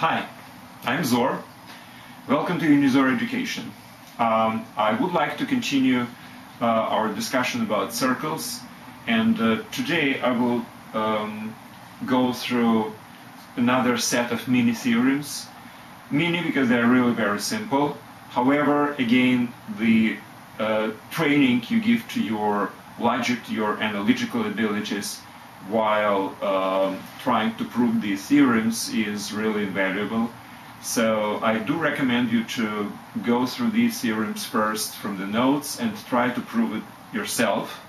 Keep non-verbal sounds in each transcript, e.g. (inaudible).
Hi, I'm Zor. Welcome to Unizor Education. Um, I would like to continue uh, our discussion about circles, and uh, today I will um, go through another set of mini theorems. Mini because they're really very simple. However, again, the uh, training you give to your logic, to your analytical abilities, while um, trying to prove these theorems is really invaluable. So I do recommend you to go through these theorems first from the notes and try to prove it yourself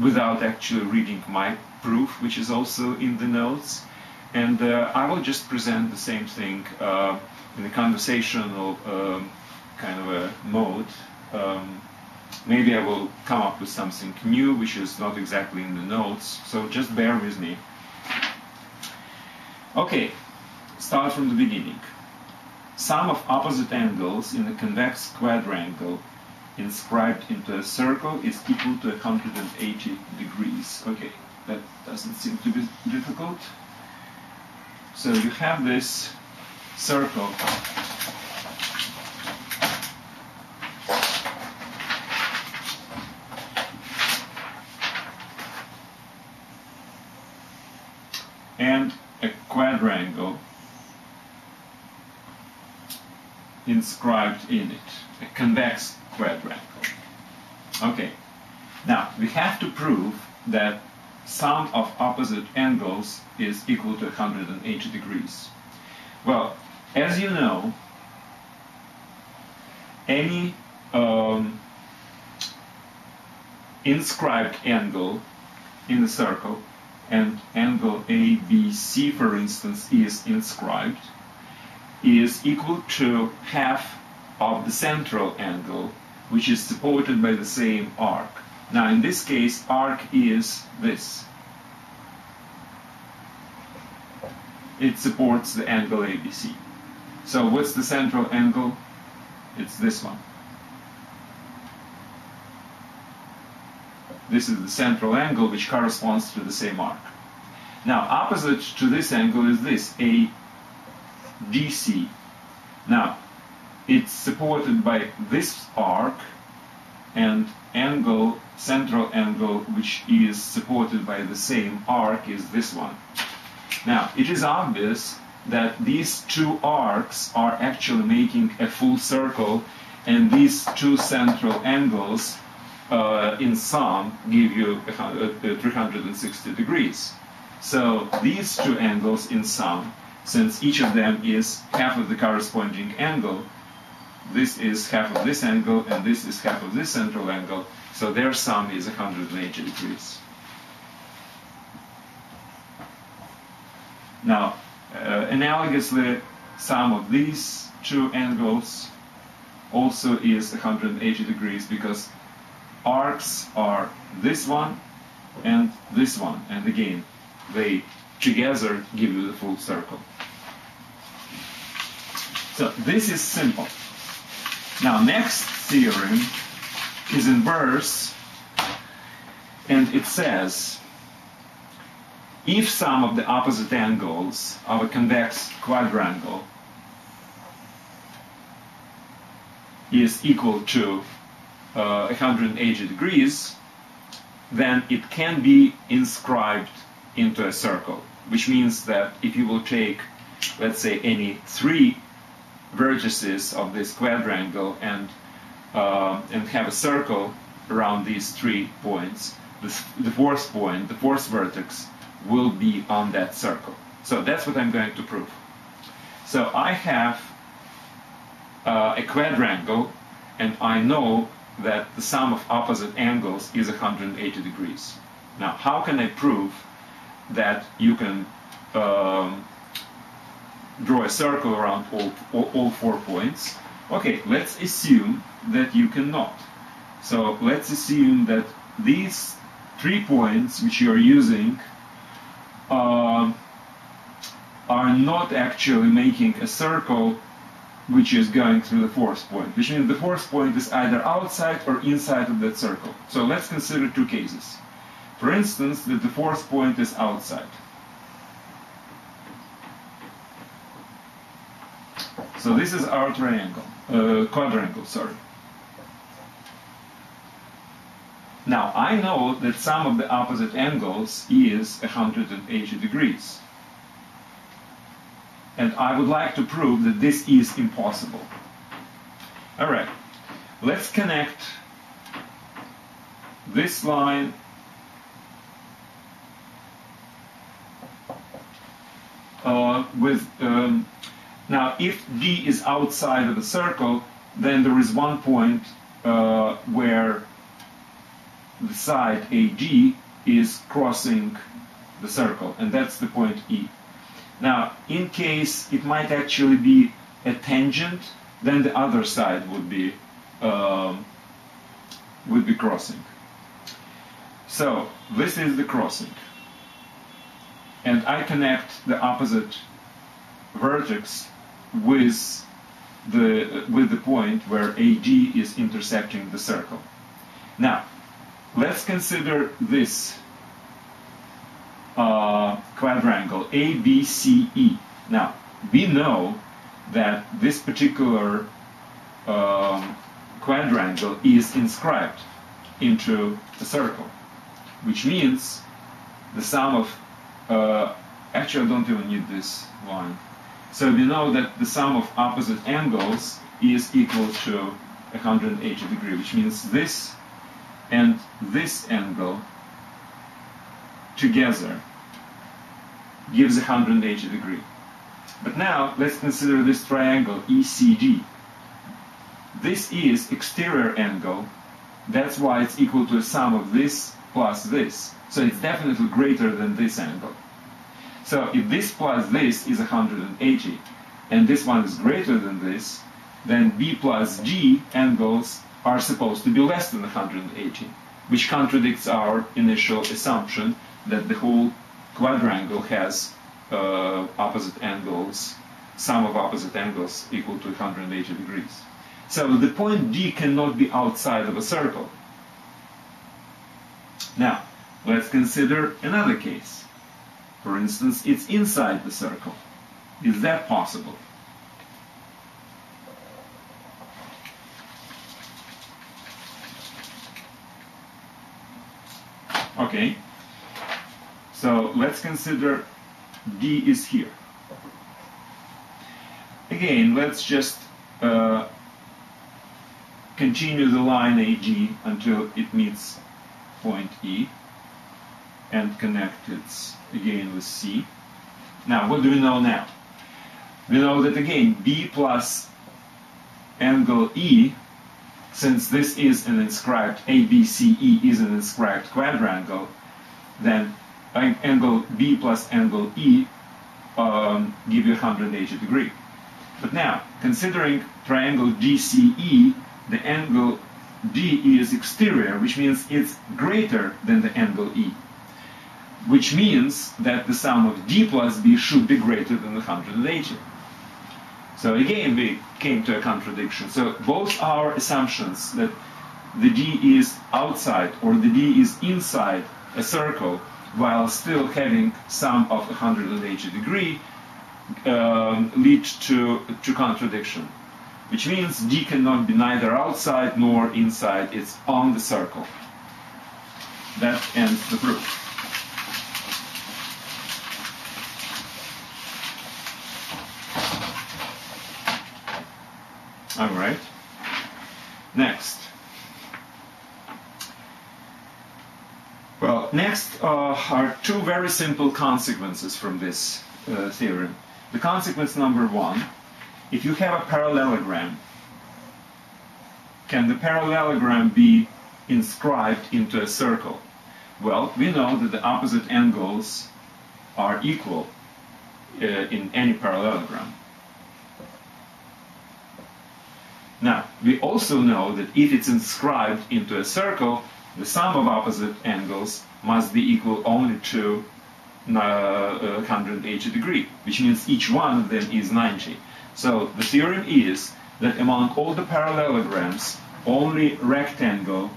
without actually reading my proof, which is also in the notes. And uh, I will just present the same thing uh, in a conversational um, kind of a mode. Um, maybe I will come up with something new, which is not exactly in the notes, so just bear with me. Okay, start from the beginning. Sum of opposite angles in a convex quadrangle inscribed into a circle is equal to 180 degrees. Okay, that doesn't seem to be difficult. So you have this circle and a quadrangle inscribed in it, a convex quadrangle. Okay, now we have to prove that sum of opposite angles is equal to 180 degrees. Well, as you know, any um, inscribed angle in the circle and angle ABC, for instance, is inscribed, is equal to half of the central angle, which is supported by the same arc. Now, in this case, arc is this. It supports the angle ABC. So what's the central angle? It's this one. This is the central angle which corresponds to the same arc. Now, opposite to this angle is this, a DC. Now, it's supported by this arc and angle, central angle, which is supported by the same arc is this one. Now, it is obvious that these two arcs are actually making a full circle and these two central angles uh, in sum give you 360 degrees. So these two angles in sum, since each of them is half of the corresponding angle, this is half of this angle and this is half of this central angle, so their sum is 180 degrees. Now, uh, analogously, sum of these two angles also is 180 degrees because arcs are this one and this one. And again, they together give you the full circle. So this is simple. Now next theorem is inverse and it says if sum of the opposite angles of a convex quadrangle is equal to uh, 180 degrees, then it can be inscribed into a circle, which means that if you will take, let's say, any three vertices of this quadrangle and uh, and have a circle around these three points, the, the fourth point, the fourth vertex, will be on that circle. So that's what I'm going to prove. So I have uh, a quadrangle, and I know that the sum of opposite angles is 180 degrees. Now, how can I prove that you can um, draw a circle around all, all, all, four points? Okay, let's assume that you cannot. So let's assume that these three points which you are using uh, are not actually making a circle which is going through the fourth point, which means the fourth point is either outside or inside of that circle. So let's consider two cases. For instance, that the fourth point is outside. So this is our triangle, uh, quadrangle, sorry. Now, I know that sum of the opposite angles is 180 degrees. And I would like to prove that this is impossible. All right, let's connect this line uh, with, um, now if D is outside of the circle, then there is one point uh, where the side AG is crossing the circle, and that's the point E. Now, in case it might actually be a tangent, then the other side would be um, would be crossing. So this is the crossing, and I connect the opposite vertex with the with the point where AG is intersecting the circle. Now, let's consider this uh, quadrangle ABCE. Now, we know that this particular um, quadrangle is inscribed into the circle, which means the sum of, uh, actually I don't even need this line. So we know that the sum of opposite angles is equal to 180 degree, which means this and this angle together gives 180 degree. But now let's consider this triangle ECD. This is exterior angle. That's why it's equal to a sum of this plus this. So it's definitely greater than this angle. So if this plus this is 180, and this one is greater than this, then B plus G angles are supposed to be less than 180, which contradicts our initial assumption that the whole quadrangle has uh, opposite angles, sum of opposite angles equal to 180 degrees. So the point D cannot be outside of a circle. Now, let's consider another case. For instance, it's inside the circle. Is that possible? Okay. So let's consider D is here. Again, let's just uh, continue the line AG until it meets point E and connect it again with C. Now, what do we know now? We know that again, B plus angle E, since this is an inscribed, ABCE is an inscribed quadrangle, then angle B plus angle E um, give you 180 degree. But now, considering triangle GCE, the angle D is exterior, which means it's greater than the angle E. Which means that the sum of D plus B should be greater than 180. So again, we came to a contradiction. So both our assumptions that the D is outside or the D is inside a circle while still having sum of 180 degree um, lead to, to contradiction, which means D cannot be neither outside nor inside, it's on the circle. That ends the proof. All right. Next. Well, next uh, are two very simple consequences from this uh, theorem. The consequence number one, if you have a parallelogram, can the parallelogram be inscribed into a circle? Well, we know that the opposite angles are equal uh, in any parallelogram. Now, we also know that if it's inscribed into a circle, the sum of opposite angles must be equal only to uh, 180 degree, which means each one of them is 90. So the theorem is that among all the parallelograms, only rectangle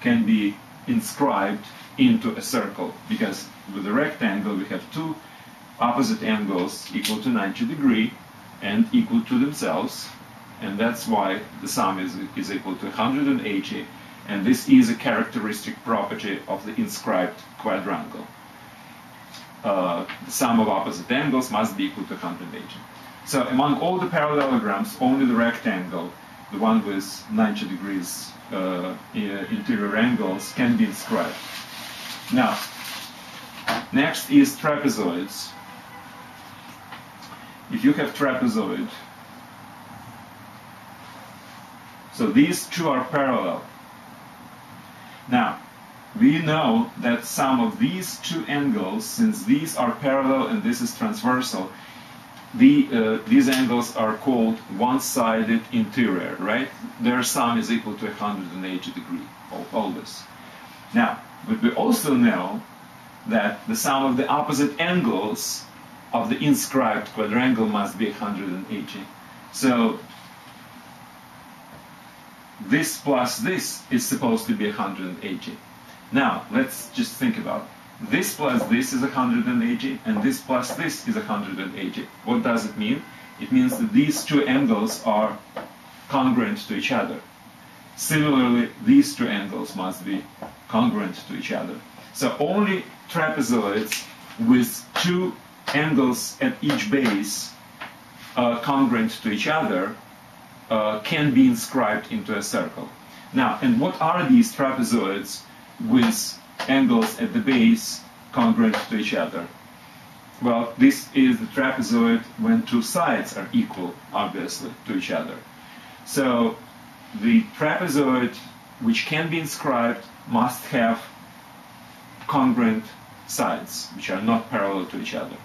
can be inscribed into a circle, because with a rectangle we have two opposite angles equal to 90 degree, and equal to themselves, and that's why the sum is, is equal to 180, and this is a characteristic property of the inscribed quadrangle. Uh, the sum of opposite angles must be equal to 180. So among all the parallelograms, only the rectangle, the one with 90 degrees uh, interior angles, can be inscribed. Now, next is trapezoids. If you have trapezoid, so these two are parallel. Now, we know that sum of these two angles, since these are parallel and this is transversal, the, uh, these angles are called one-sided interior, right? Their sum is equal to 180 degree, all, all this. Now, but we also know that the sum of the opposite angles of the inscribed quadrangle must be 180. So this plus this is supposed to be 180. Now, let's just think about it. This plus this is 180, and this plus this is 180. What does it mean? It means that these two angles are congruent to each other. Similarly, these two angles must be congruent to each other. So only trapezoids with two angles at each base uh, congruent to each other uh, can be inscribed into a circle. Now, and what are these trapezoids with angles at the base congruent to each other? Well, this is the trapezoid when two sides are equal, obviously, to each other. So the trapezoid which can be inscribed must have congruent sides, which are not parallel to each other.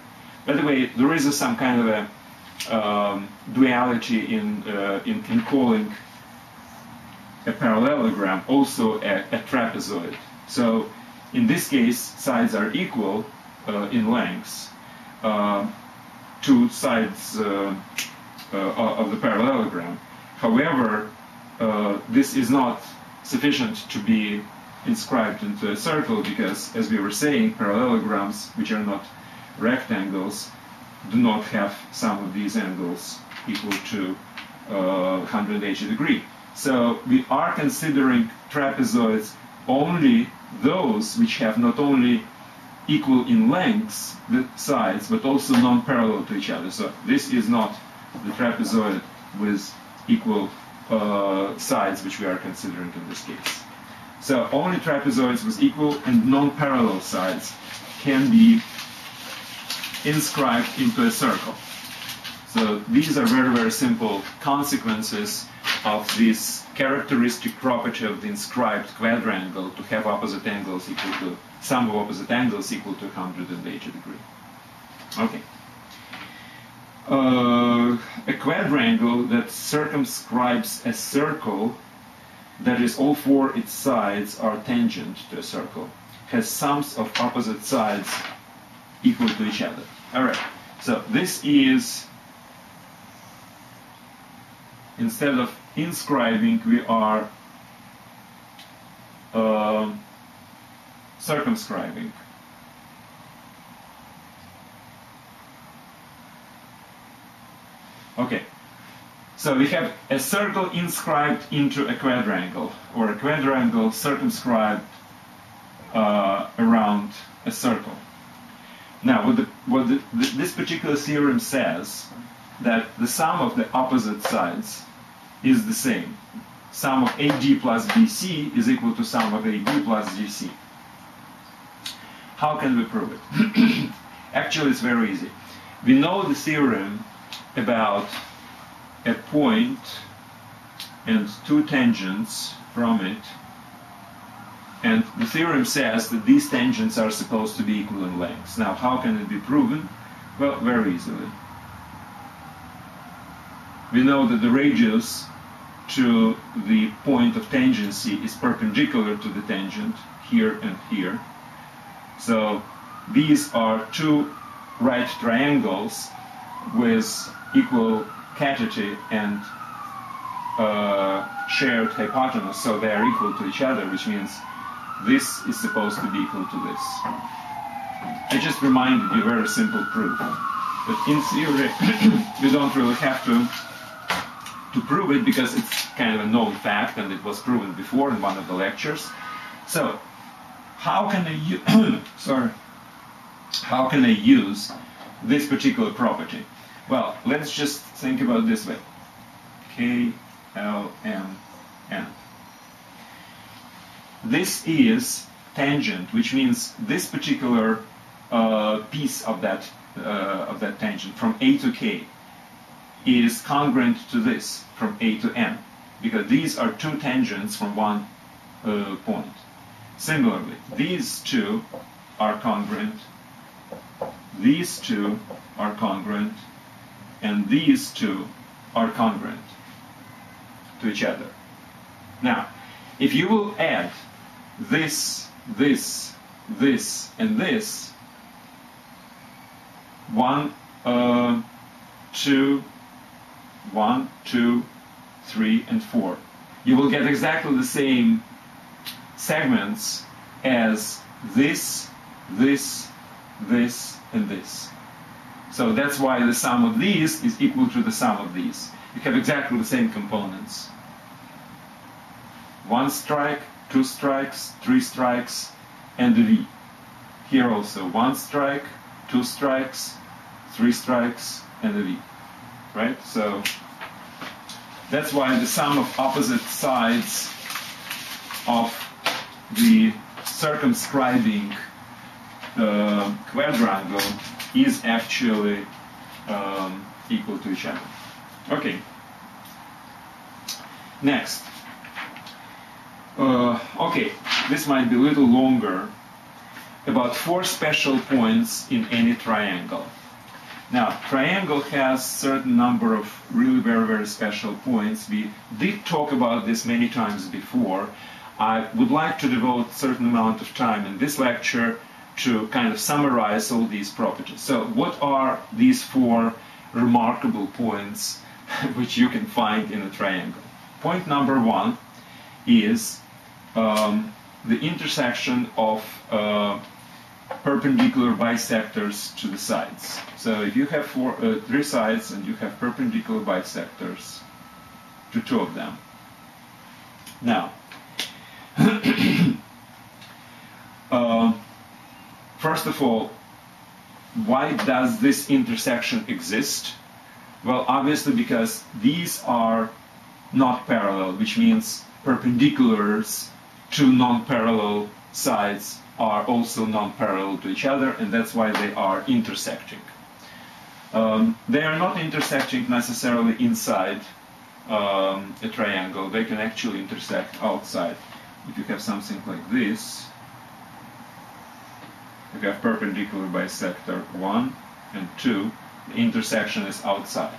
By the way, there is some kind of a um, duality in, uh, in, in, calling a parallelogram also a, a, trapezoid. So in this case, sides are equal uh, in lengths. Uh, two sides uh, uh, of the parallelogram. However, uh, this is not sufficient to be inscribed into a circle because, as we were saying, parallelograms, which are not rectangles, do not have some of these angles equal to uh, 180 degree. So we are considering trapezoids only those which have not only equal in lengths, the sides, but also non-parallel to each other. So this is not the trapezoid with equal uh, sides which we are considering in this case. So only trapezoids with equal and non-parallel sides can be inscribed into a circle. So these are very, very simple consequences of this characteristic property of the inscribed quadrangle to have opposite angles equal to sum of opposite angles equal to 180 degree. Okay. Uh, a quadrangle that circumscribes a circle that is all four its sides are tangent to a circle has sums of opposite sides equal to each other. All right. So this is instead of inscribing, we are uh, circumscribing. Okay, so we have a circle inscribed into a quadrangle, or a quadrangle circumscribed uh, around a circle. Now, what, the, what the, this particular theorem says that the sum of the opposite sides is the same. Sum of AD plus BC is equal to sum of AD plus GC. How can we prove it? (clears throat) Actually, it's very easy. We know the theorem about a point and two tangents from it. And the theorem says that these tangents are supposed to be equal in length. Now, how can it be proven? Well, very easily. We know that the radius to the point of tangency is perpendicular to the tangent here and here. So these are two right triangles with equal catheti and uh, shared hypotenuse, so they are equal to each other, which means this is supposed to be equal to this. I just reminded you a very simple proof. But in theory, (clears throat) you don't really have to to prove it because it's kind of a known fact and it was proven before in one of the lectures. So, how can I (clears throat) sorry? How can I use this particular property? Well, let's just think about this way. K L M N. This is tangent, which means this particular uh, piece of that uh, of that tangent from A to K is congruent to this from A to M, because these are two tangents from one uh, point. Similarly, these two are congruent, these two are congruent, and these two are congruent to each other. Now, if you will add this, this, this, and this, one, uh, two, one, two, three, and four. You will get exactly the same segments as this, this, this, and this. So that's why the sum of these is equal to the sum of these. You have exactly the same components. One strike, two strikes, three strikes, and the V. Here also one strike, two strikes, three strikes, and V. Right? So that's why the sum of opposite sides of the circumscribing uh, quadrangle is actually um, equal to each other. Okay. Next. Uh, okay, this might be a little longer. About four special points in any triangle. Now, triangle has certain number of really very, very special points. We did talk about this many times before. I would like to devote a certain amount of time in this lecture to kind of summarize all these properties. So, what are these four remarkable points (laughs) which you can find in a triangle? Point number one is um, the intersection of uh, perpendicular bisectors to the sides. So if you have four, uh, three sides and you have perpendicular bisectors to two of them. Now, uh, (coughs) first of all, why does this intersection exist? Well, obviously because these are not parallel, which means perpendiculars to non-parallel sides are also non-parallel to each other, and that's why they are intersecting. Um, they are not intersecting necessarily inside um, a triangle. They can actually intersect outside. If you have something like this, if you have perpendicular bisector 1 and 2, the intersection is outside.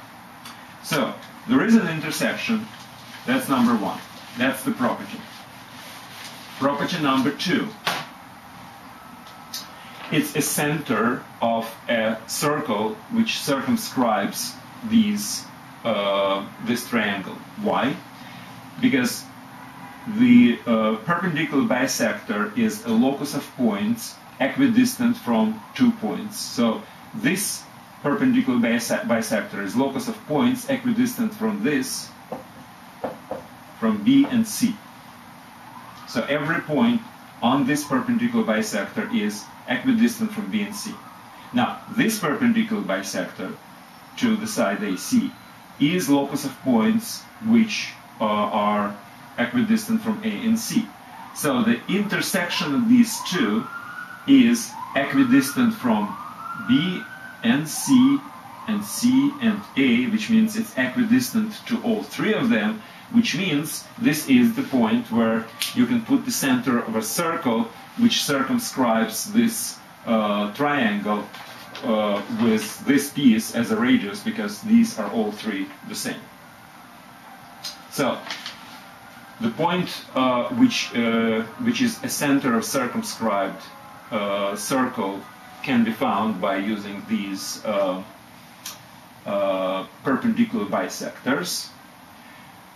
So, there is an intersection, that's number one. That's the property. Property number two. It's a center of a circle which circumscribes these uh, this triangle. Why? Because the uh, perpendicular bisector is a locus of points equidistant from two points. So this perpendicular bisector is locus of points equidistant from this, from B and C. So every point on this perpendicular bisector is equidistant from B and C. Now, this perpendicular bisector to the side AC is locus of points which uh, are equidistant from A and C. So the intersection of these two is equidistant from B and C and C and A, which means it's equidistant to all three of them, which means this is the point where you can put the center of a circle which circumscribes this uh, triangle uh, with this piece as a radius because these are all three the same. So the point uh, which uh, which is a center of circumscribed uh, circle can be found by using these uh, perpendicular bisectors.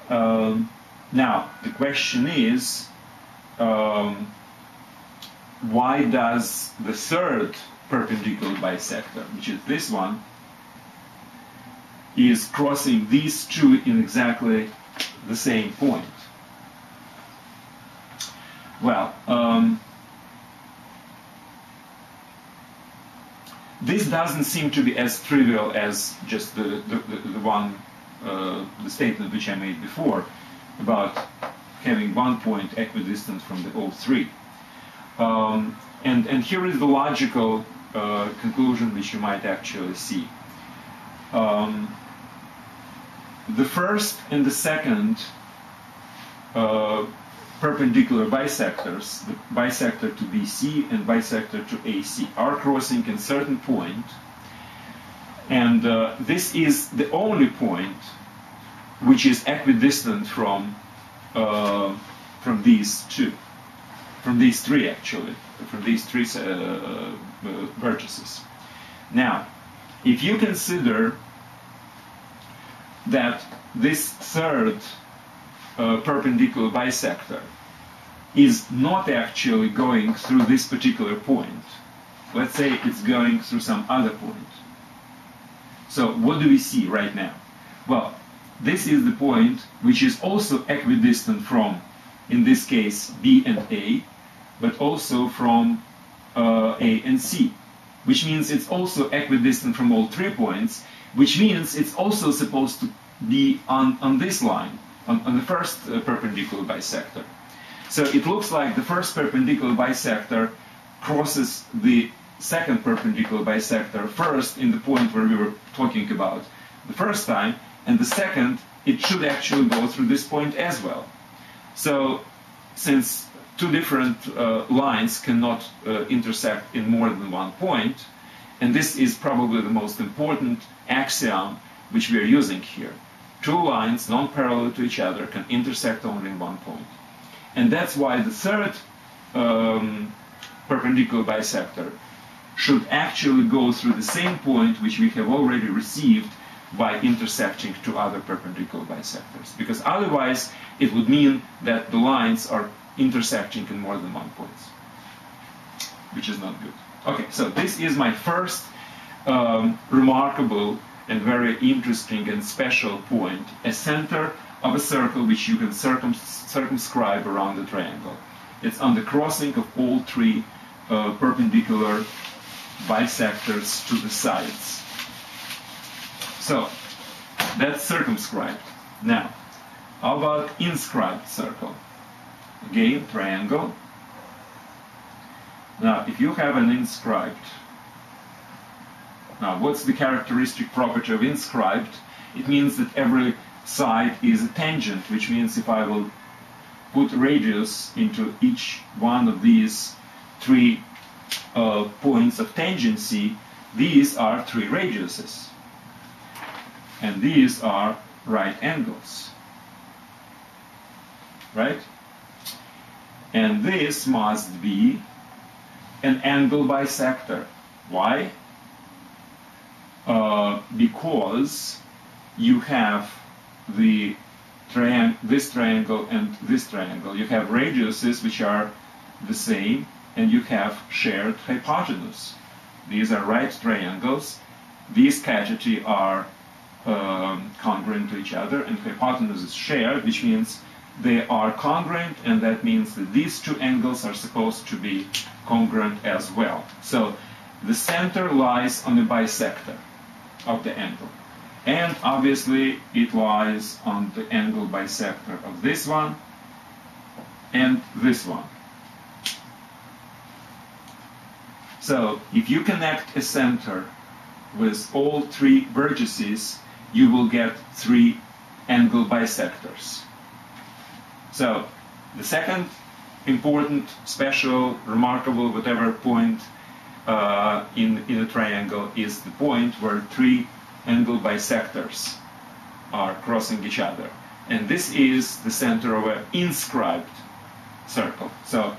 Um, now the question is. Um, why does the third perpendicular bisector, which is this one, is crossing these two in exactly the same point. Well, um, this doesn't seem to be as trivial as just the, the, the, one, uh, the statement which I made before about having one point equidistant from the O3. Um, and, and here is the logical uh, conclusion which you might actually see. Um, the first and the second uh, perpendicular bisectors, the bisector to BC and bisector to AC, are crossing in certain point, and uh, this is the only point which is equidistant from uh, from these two, from these three actually, from these three uh, uh, vertices. Now, if you consider that this third uh, perpendicular bisector is not actually going through this particular point. Let's say it's going through some other point. So what do we see right now? Well, this is the point which is also equidistant from, in this case, B and A, but also from uh, A and C, which means it's also equidistant from all three points, which means it's also supposed to be on, on this line, on, on the first uh, perpendicular bisector. So it looks like the first perpendicular bisector crosses the second perpendicular bisector first in the point where we were talking about the first time, and the second, it should actually go through this point as well. So since two different uh, lines cannot uh, intersect in more than one point, and this is probably the most important axiom which we are using here. Two lines, non-parallel to each other, can intersect only in one point. And that's why the third um, perpendicular bisector should actually go through the same point which we have already received by intersecting two other perpendicular bisectors. Because otherwise, it would mean that the lines are intersecting in more than one point, which is not good. Okay, so this is my first um, remarkable and very interesting and special point, a center of a circle which you can circum circumscribe around the triangle. It's on the crossing of all three uh, perpendicular bisectors to the sides. So that's circumscribed. Now, how about inscribed circle? Again, triangle. Now, if you have an inscribed, now what's the characteristic property of inscribed? It means that every side is a tangent, which means if I will put radius into each one of these three uh, points of tangency, these are three radiuses. And these are right angles. Right? And this must be an angle bisector. Why? Uh, because you have the this triangle and this triangle. You have radiuses which are the same, and you have shared hypotenuse. These are right triangles. These category are um, congruent to each other, and hypotenuse is shared, which means they are congruent, and that means that these two angles are supposed to be congruent as well. So the center lies on the bisector of the angle. And obviously it lies on the angle bisector of this one and this one. So if you connect a center with all three vertices, you will get three angle bisectors. So the second important, special, remarkable, whatever point uh, in, in a triangle is the point where three angle bisectors are crossing each other. And this is the center of an inscribed circle. So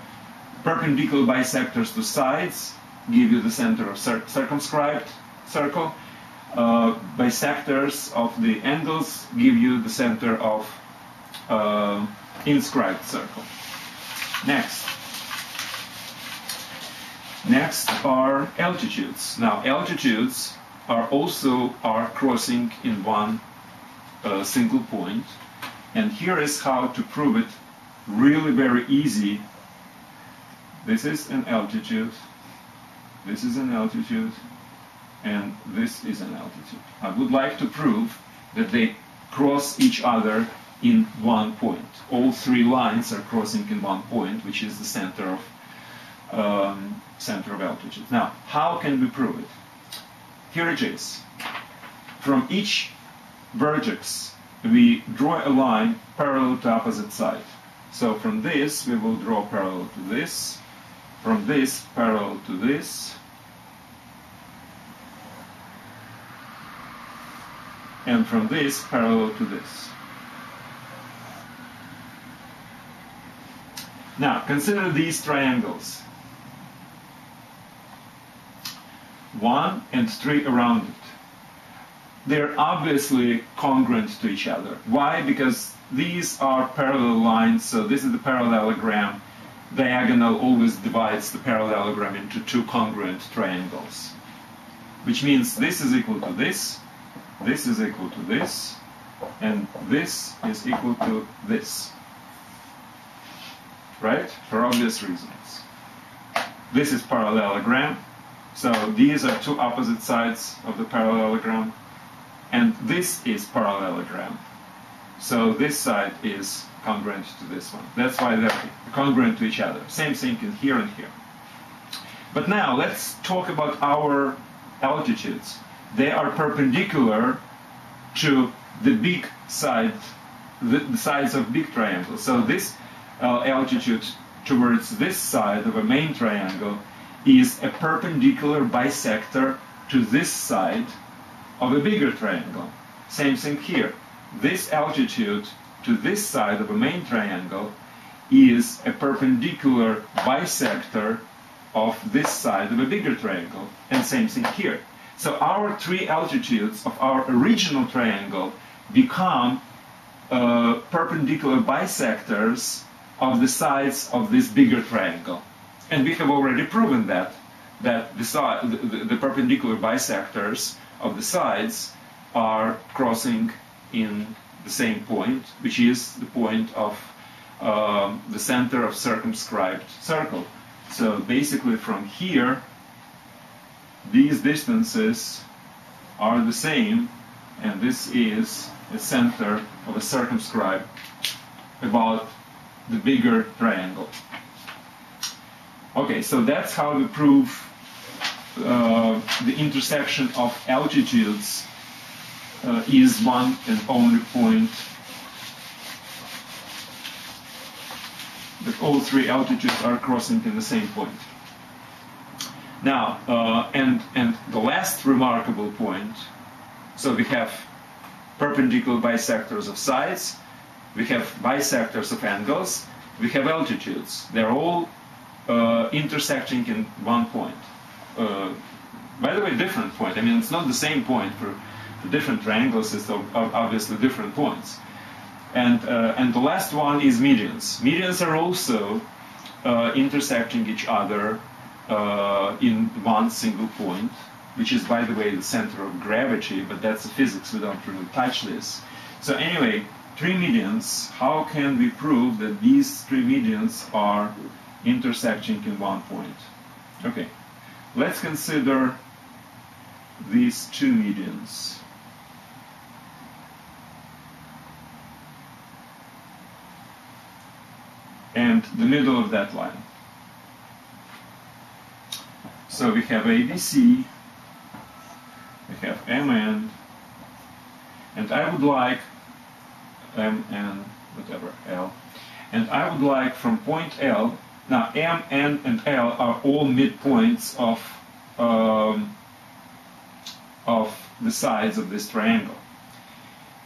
perpendicular bisectors to sides give you the center of cir circumscribed circle. Uh, bisectors of the angles give you the center of uh, inscribed circle. Next. Next are altitudes. Now, altitudes are also are crossing in one uh, single point. And here is how to prove it really very easy. This is an altitude, this is an altitude, and this is an altitude. I would like to prove that they cross each other in one point. All three lines are crossing in one point, which is the center of um, center of altitude. Now, how can we prove it? Here it is. From each vertex, we draw a line parallel to opposite side. So from this, we will draw parallel to this. From this, parallel to this. And from this, parallel to this. Now, consider these triangles. One and three around it. They're obviously congruent to each other. Why? Because these are parallel lines, so this is the parallelogram. Diagonal always divides the parallelogram into two congruent triangles. Which means this is equal to this, this is equal to this, and this is equal to this right? For obvious reasons. This is parallelogram. So these are two opposite sides of the parallelogram. And this is parallelogram. So this side is congruent to this one. That's why they're congruent to each other. Same thing in here and here. But now let's talk about our altitudes. They are perpendicular to the big side, the, the sides of big triangles. So this uh, altitude towards this side of a main triangle is a perpendicular bisector to this side of a bigger triangle. Same thing here. This altitude to this side of a main triangle is a perpendicular bisector of this side of a bigger triangle. And same thing here. So our three altitudes of our original triangle become uh, perpendicular bisectors of the sides of this bigger triangle. And we have already proven that, that the, the, the perpendicular bisectors of the sides are crossing in the same point, which is the point of um, the center of circumscribed circle. So basically from here, these distances are the same, and this is the center of a circumscribed about the bigger triangle. Okay, so that's how we prove uh, the intersection of altitudes uh, is one and only point that all three altitudes are crossing in the same point. Now, uh, and, and the last remarkable point, so we have perpendicular bisectors of sides, we have bisectors of angles, we have altitudes. They're all uh, intersecting in one point. Uh, by the way, different point. I mean, it's not the same point for, for different triangles. It's obviously different points. And uh, and the last one is medians. Medians are also uh, intersecting each other uh, in one single point, which is, by the way, the center of gravity. But that's the physics. We don't really touch this. So anyway, three medians, how can we prove that these three medians are intersecting in one point? Okay, let's consider these two medians. And the middle of that line. So we have ABC, we have MN, and I would like M, N, whatever, L. And I would like from point L, now M, N, and L are all midpoints of, um, of the sides of this triangle.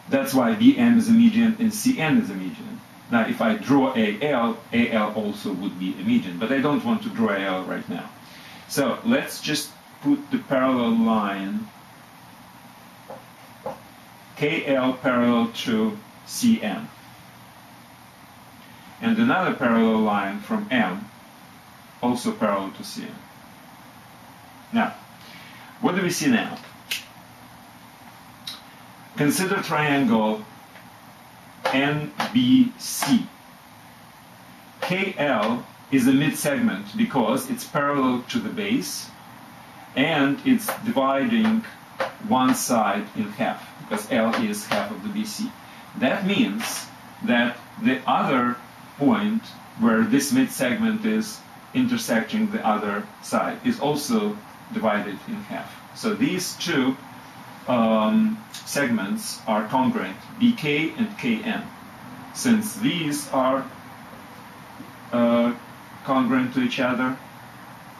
That's why BM is a median and CN is a median. Now, if I draw AL, AL also would be a median, but I don't want to draw AL right now. So let's just put the parallel line KL parallel to CM. And another parallel line from M, also parallel to CM. Now, what do we see now? consider triangle NBC. KL is a mid-segment because it's parallel to the base and it's dividing one side in half because L is half of the BC. That means that the other point where this mid-segment is intersecting the other side is also divided in half. So these two um, segments are congruent, BK and KM, Since these are uh, congruent to each other,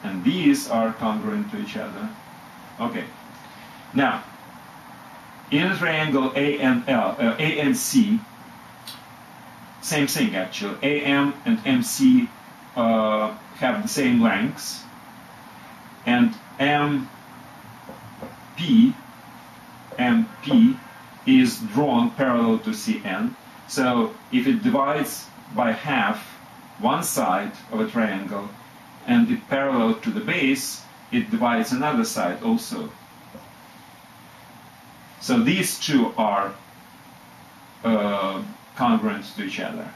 and these are congruent to each other. Okay. Now, in a triangle ANL, uh, ANC, same thing actually. AM and MC uh, have the same lengths, and MP MP is drawn parallel to CN. So if it divides by half one side of a triangle and it parallel to the base, it divides another side also. So these two are uh, congruent to each other.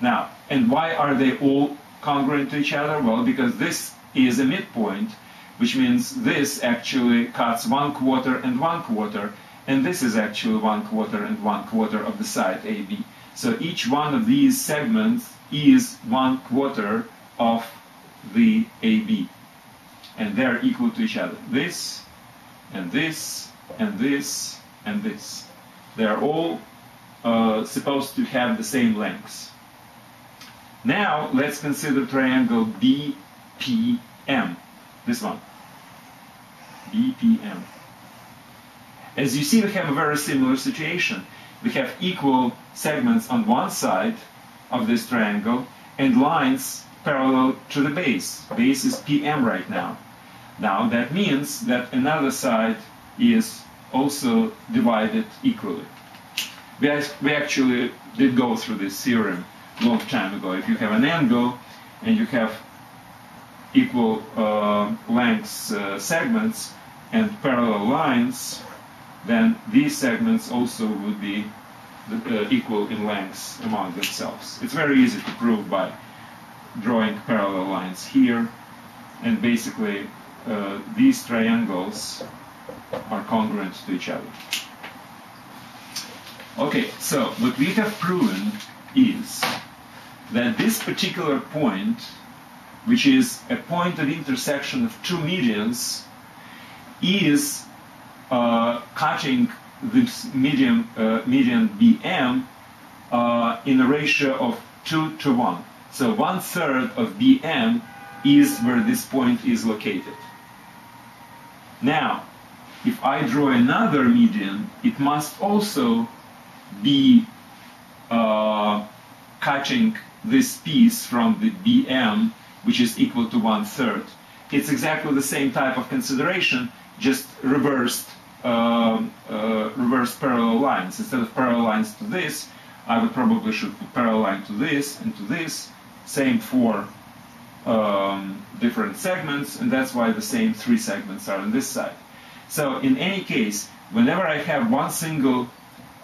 Now, and why are they all congruent to each other? Well, because this is a midpoint, which means this actually cuts one quarter and one quarter, and this is actually one quarter and one quarter of the side AB. So each one of these segments is one quarter of the AB. And they're equal to each other. This, and this, and this, and this. They're all uh, supposed to have the same lengths. Now let's consider triangle BPM. This one. BPM. As you see, we have a very similar situation. We have equal segments on one side of this triangle and lines parallel to the base. Base is PM right now. Now that means that another side is also divided equally. We, we actually did go through this theorem a long time ago. If you have an angle and you have equal uh, lengths uh, segments and parallel lines, then these segments also would be uh, equal in lengths among themselves. It's very easy to prove by drawing parallel lines here, and basically uh, these triangles are congruent to each other. Okay, so what we have proven is that this particular point, which is a point of intersection of two medians, is uh, cutting this median, uh, median BM uh, in a ratio of 2 to 1. So one third of BM is where this point is located. Now, if I draw another median, it must also be uh, catching this piece from the BM, which is equal to one third. It's exactly the same type of consideration, just reversed, uh, uh, reversed parallel lines. Instead of parallel lines to this, I would probably should put parallel line to this and to this. Same for um, different segments, and that's why the same three segments are on this side. So in any case, whenever I have one single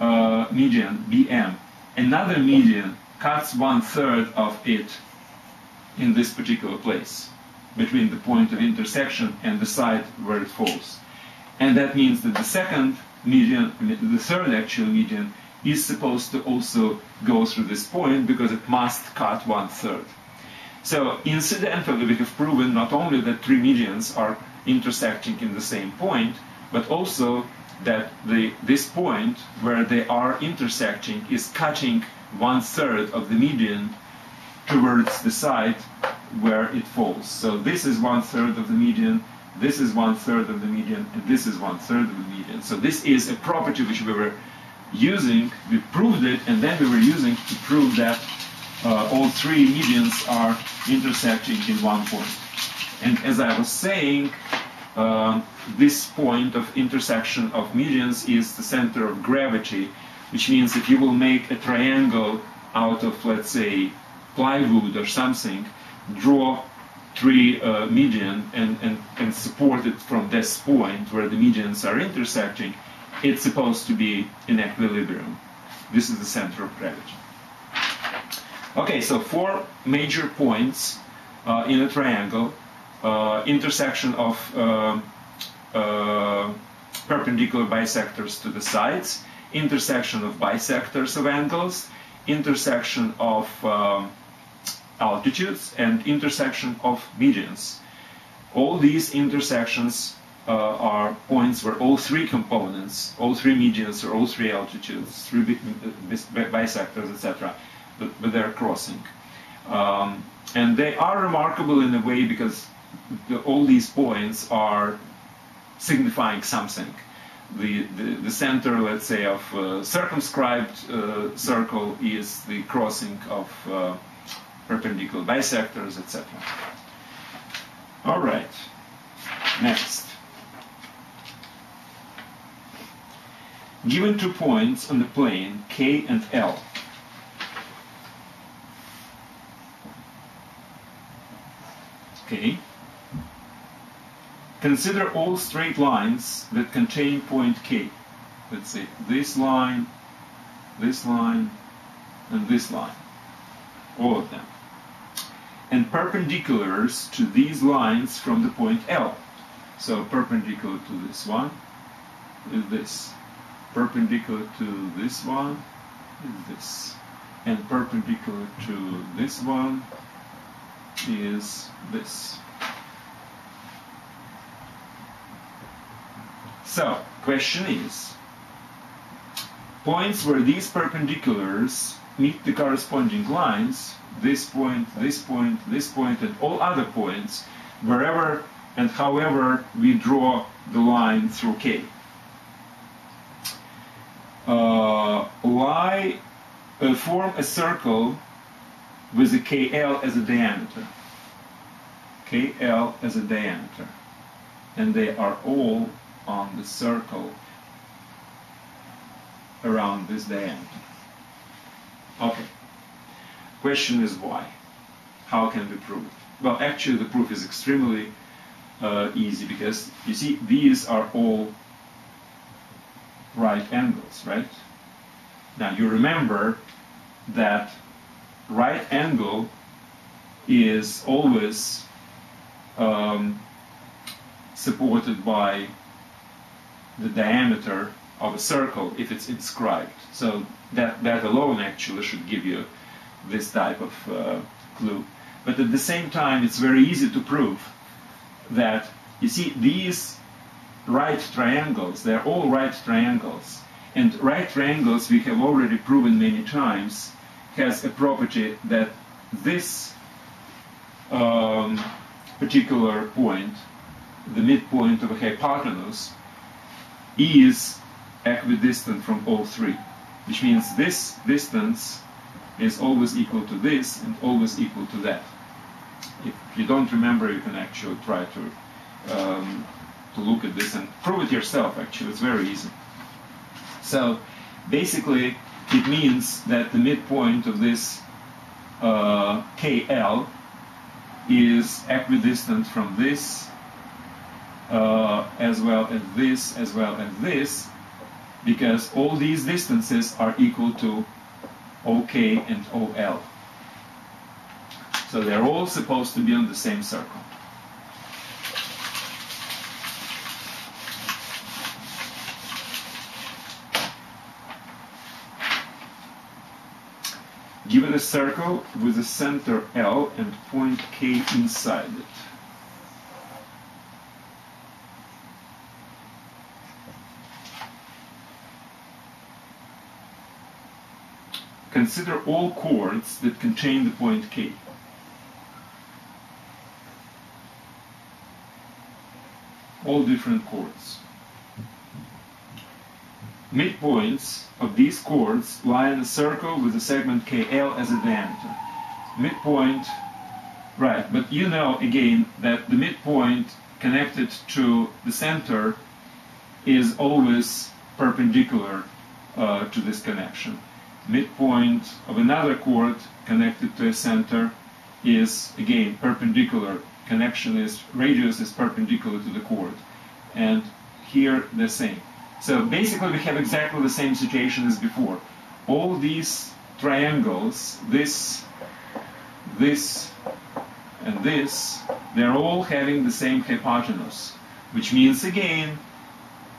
uh, median, BM, another median cuts one third of it in this particular place between the point of intersection and the side where it falls. And that means that the second median, the third actual median, is supposed to also go through this point because it must cut one third. So incidentally, we have proven not only that three medians are intersecting in the same point, but also that the, this point where they are intersecting is cutting one third of the median towards the side where it falls. So this is one third of the median, this is one third of the median, and this is one third of the median. So this is a property which we were using, we proved it, and then we were using to prove that uh, all three medians are intersecting in one point. And as I was saying, uh, this point of intersection of medians is the center of gravity, which means if you will make a triangle out of, let's say, plywood or something, draw three uh, median and, and, and support it from this point where the medians are intersecting, it's supposed to be in equilibrium. This is the center of gravity. Okay, so four major points uh, in a triangle, intersection of uh, uh, perpendicular bisectors to the sides, intersection of bisectors of angles, intersection of altitudes, and intersection of medians. All these intersections uh, are points where all three components, all three medians or all three altitudes, three bisectors, etc., but, but, they're crossing. Um, and they are remarkable in a way because the, all these points are signifying something. The, the, the center, let's say, of a circumscribed uh, circle is the crossing of uh, perpendicular bisectors, etc. All right, next. Given two points on the plane, K and L, okay, consider all straight lines that contain point K. Let's say this line, this line, and this line, all of them. And perpendiculars to these lines from the point L. So perpendicular to this one is this perpendicular to this one is this. And perpendicular to this one is this. So, question is, points where these perpendiculars meet the corresponding lines, this point, this point, this point, and all other points, wherever and however we draw the line through K uh, lie, uh, form a circle with a KL as a diameter. KL as a diameter. And they are all on the circle around this diameter. Okay. Question is why? How can we prove it? Well, actually, the proof is extremely uh, easy because you see, these are all right angles, right? Now you remember that right angle is always um, supported by the diameter of a circle if it's inscribed. So that, that alone actually should give you this type of uh, clue. But at the same time, it's very easy to prove that, you see, these right triangles. They're all right triangles. And right triangles, we have already proven many times, has a property that this um, particular point, the midpoint of a hypotenuse, is equidistant from all three, which means this distance is always equal to this and always equal to that. If you don't remember, you can actually try to um, to look at this and prove it yourself, actually. It's very easy. So basically, it means that the midpoint of this uh, KL is equidistant from this uh, as well as this as well as this because all these distances are equal to OK and OL. So they're all supposed to be on the same circle. Given a circle with a center L and point K inside it. Consider all chords that contain the point K. All different chords. Midpoints of these chords lie in a circle with the segment KL as a diameter. Midpoint, right, but you know again that the midpoint connected to the center is always perpendicular uh, to this connection. Midpoint of another chord connected to a center is again perpendicular connection is radius is perpendicular to the chord. And here the same. So basically we have exactly the same situation as before. All these triangles, this, this, and this, they're all having the same hypotenuse, which means again,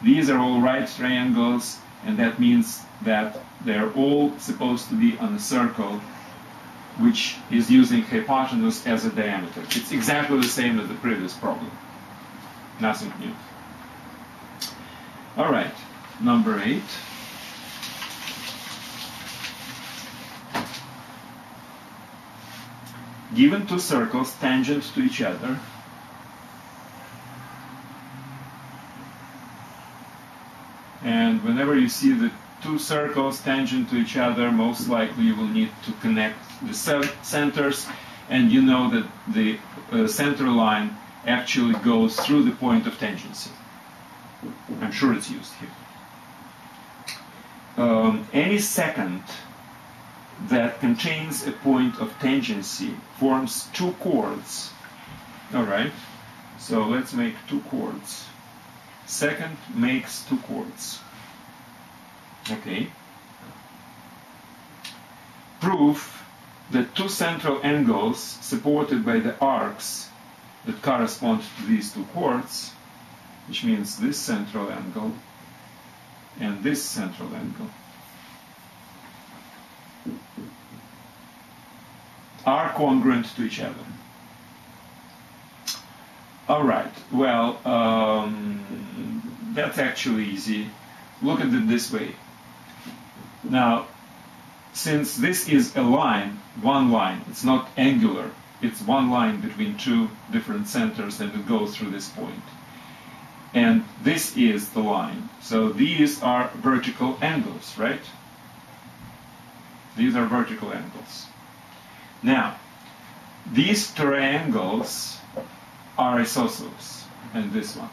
these are all right triangles, and that means that they're all supposed to be on a circle which is using hypotenuse as a diameter. It's exactly the same as the previous problem. Nothing new. All right, number eight. Given two circles tangent to each other, and whenever you see the two circles tangent to each other, most likely you will need to connect the centers, and you know that the uh, center line actually goes through the point of tangency. I'm sure it's used here. Um, any secant that contains a point of tangency forms two chords. All right, so let's make two chords. Secant makes two chords. Okay. Proof that two central angles supported by the arcs that correspond to these two chords, which means this central angle and this central angle, are congruent to each other. All right, well, um, that's actually easy. Look at it this way. Now, since this is a line, one line, it's not angular, it's one line between two different centers and it goes through this point. And this is the line. So these are vertical angles, right? These are vertical angles. Now, these triangles are isosceles, and this one,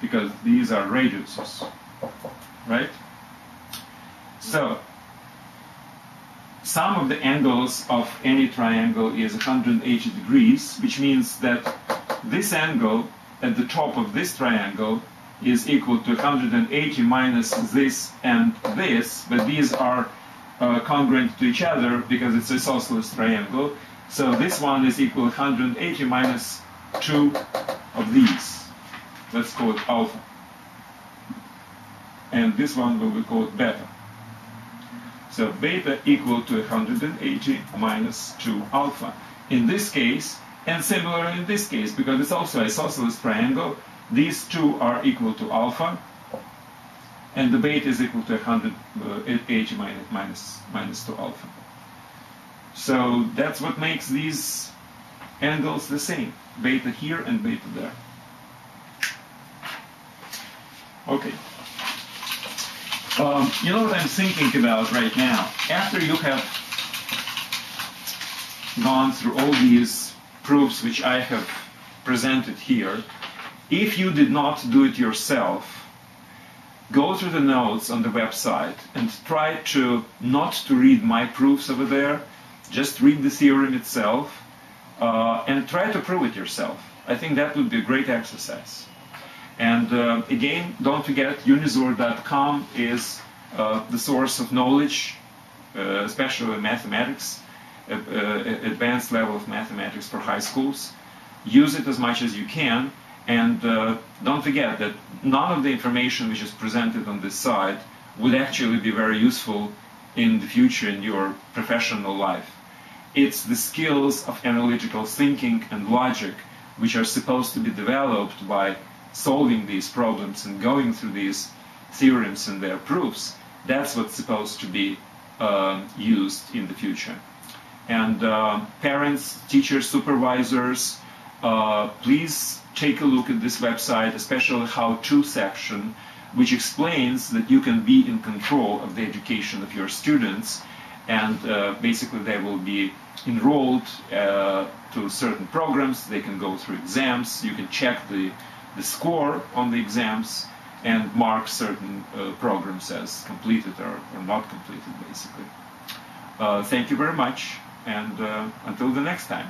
because these are radiuses, right? So, sum of the angles of any triangle is 180 degrees, which means that this angle at the top of this triangle is equal to 180 minus this and this, but these are uh, congruent to each other because it's a isosceles triangle. So this one is equal to 180 minus 2 of these. Let's call it alpha. And this one will be called beta. So beta equal to 180 minus 2 alpha. In this case, and similar in this case, because it's also isosceles triangle, these two are equal to alpha, and the beta is equal to 180 uh, minus, minus, minus 2 alpha. So that's what makes these angles the same, beta here and beta there. Okay. Um, you know what I'm thinking about right now? After you have gone through all these proofs which I have presented here, if you did not do it yourself, go through the notes on the website and try to not to read my proofs over there, just read the theorem itself uh, and try to prove it yourself. I think that would be a great exercise. And uh, again, don't forget, unizor.com is uh, the source of knowledge, uh, especially mathematics, uh, advanced level of mathematics for high schools. Use it as much as you can, and uh, don't forget that none of the information which is presented on this side would actually be very useful in the future in your professional life. It's the skills of analytical thinking and logic which are supposed to be developed by solving these problems and going through these theorems and their proofs, that's what's supposed to be uh, used in the future. And uh, parents, teachers, supervisors, uh, please take a look at this website, especially how-to section, which explains that you can be in control of the education of your students, and uh, basically they will be enrolled uh, to certain programs, they can go through exams, you can check the the score on the exams and mark certain uh, programs as completed or, or not completed, basically. Uh, thank you very much, and uh, until the next time.